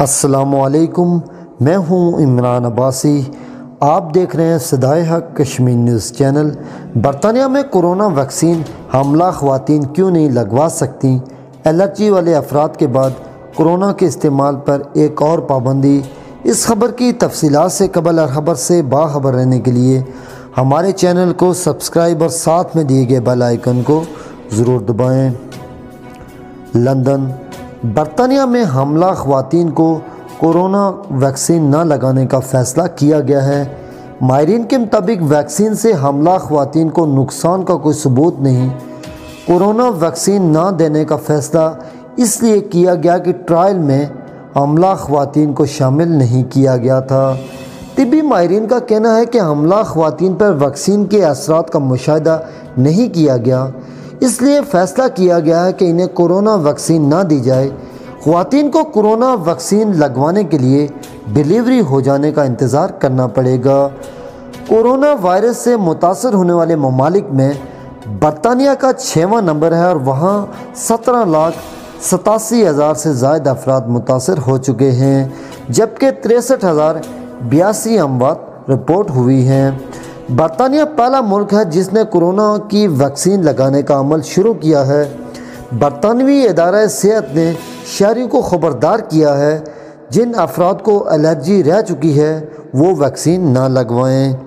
असलकुम मैं हूँ इमरान अब्बासी। आप देख रहे हैं सदाए हक कश्मीर न्यूज़ चैनल। बरतानिया में कोरोना वैक्सीन हमला खुवान क्यों नहीं लगवा सकती? एलर्जी वाले अफराद के बाद कोरोना के इस्तेमाल पर एक और पाबंदी। इस खबर की तफसीत से कबल और खबर से बाखबर रहने के लिए हमारे चैनल को सब्सक्राइब और साथ में दिए गए बेल आइकन को ज़रूर दबाएँ। लंदन बरतानिया में हमला खुवान को कोरोना वैक्सीन न लगाने का फ़ैसला किया गया है। माहरीन के मुताबिक वैक्सीन से हमला खुवान को नुकसान का कोई सबूत नहीं। कोरोना वैक्सीन न देने का फ़ैसला इसलिए किया गया कि ट्रायल में हमला खुवान को शामिल नहीं किया गया था। तिबी माहरीन का कहना है कि हमला खुवान पर वैक्सीन के असरात का मुशाह नहीं किया गया। इसलिए फ़ैसला किया गया है कि इन्हें कोरोना वैक्सीन ना दी जाए। खुवान को कोरोना वैक्सीन लगवाने के लिए डिलीवरी हो जाने का इंतज़ार करना पड़ेगा। कोरोना वायरस से मुतासर होने वाले ममालिक में बरतानिया का छवा नंबर है और वहाँ सत्रह लाख सतासी हज़ार से जायद अफराद मुतासर हो चुके हैं, जबकि तिरसठ हज़ार बयासी अमवात रिपोर्ट हुई हैं। बरतानिया पहला मुल्क है जिसने कोरोना की वैक्सीन लगाने का अमल शुरू किया है। बरतानवी अदारा सेहत ने शहरी को ख़बरदार किया है। जिन अफराद को एलर्जी रह चुकी है, वो वैक्सीन ना लगवाएँ।